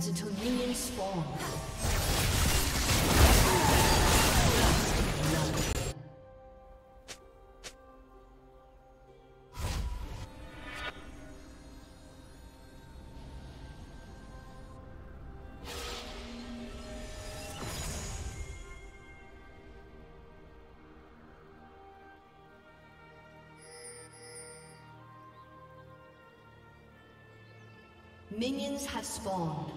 seconds until minions spawn. Minions have spawned.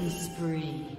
Killing spree.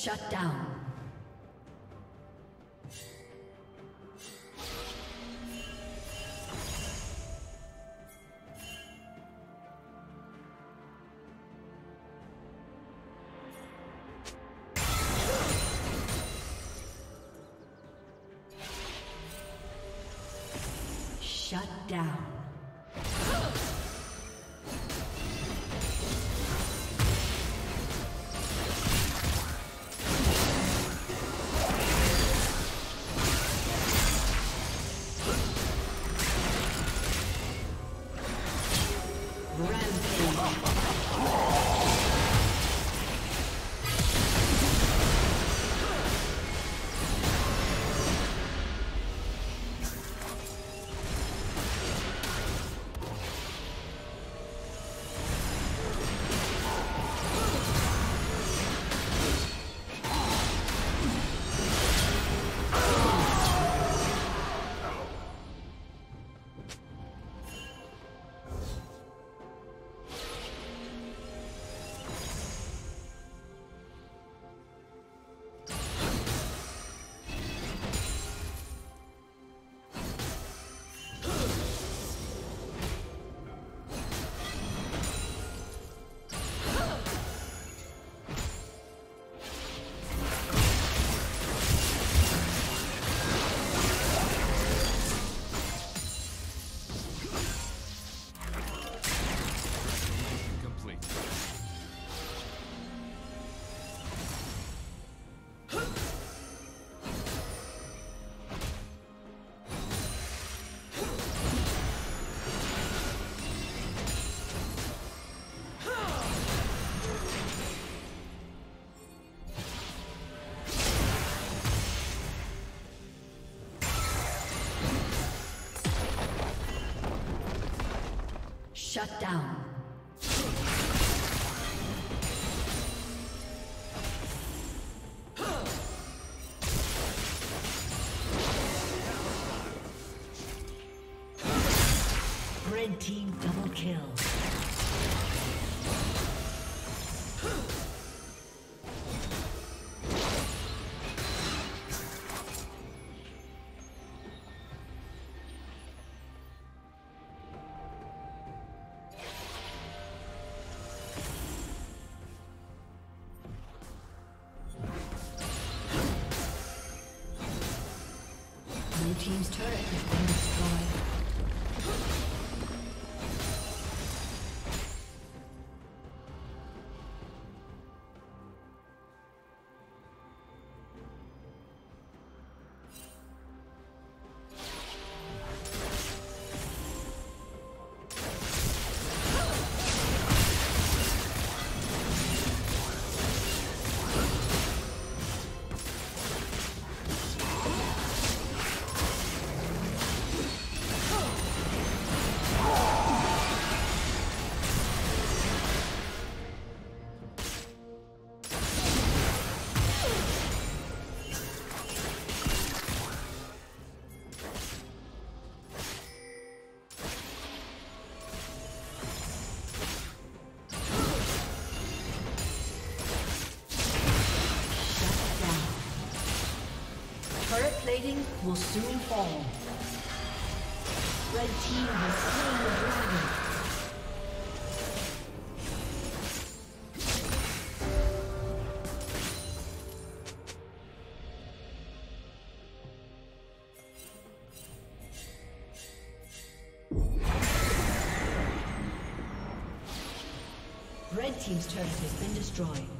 Shut down. Shut down. Will soon fall. Red team has slain the dragon. Red Team's turret has been destroyed.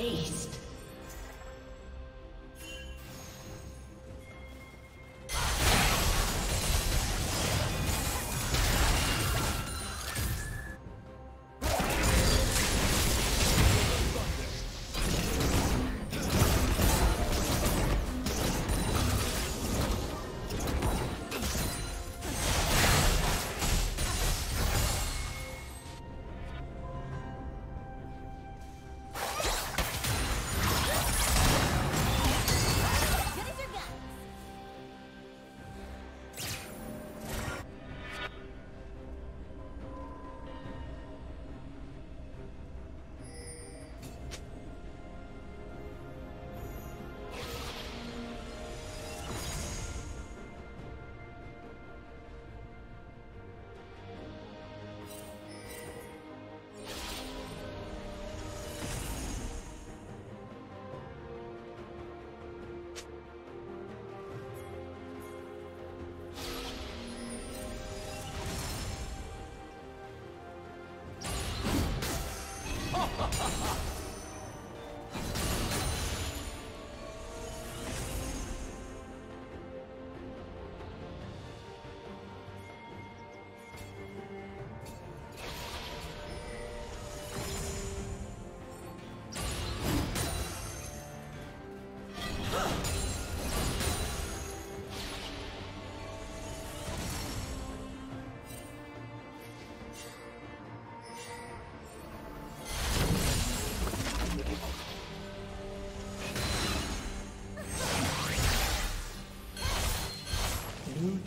Aced.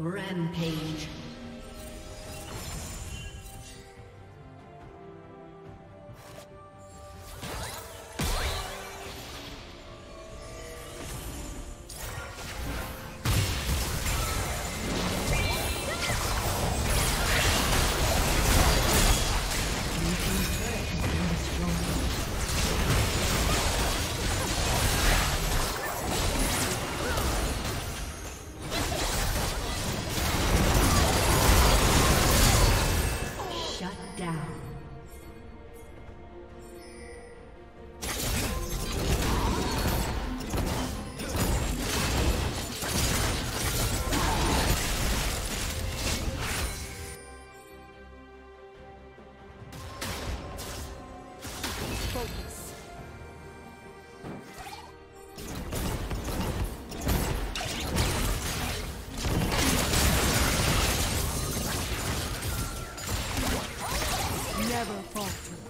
Rampage. Never falter.